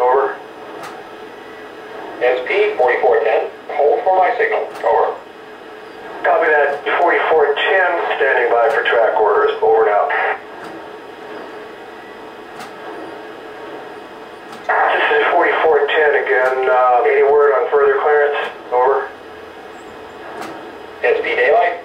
Over. SP 4410, hold for my signal. Over. Copy that. 4410, standing by for track orders. Over now. This is 4410 again. Uh, any word on further clearance? Over. SP daylight.